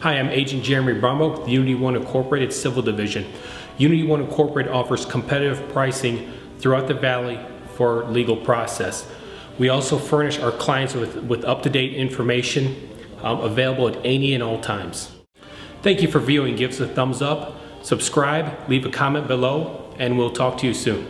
Hi, I'm Agent Jeremy Bramo with Unity One Incorporated Civil Division. Unity One Incorporated offers competitive pricing throughout the valley for legal process. We also furnish our clients with, with up-to-date information um, available at any and all times. Thank you for viewing. Give us a thumbs up, subscribe, leave a comment below, and we'll talk to you soon.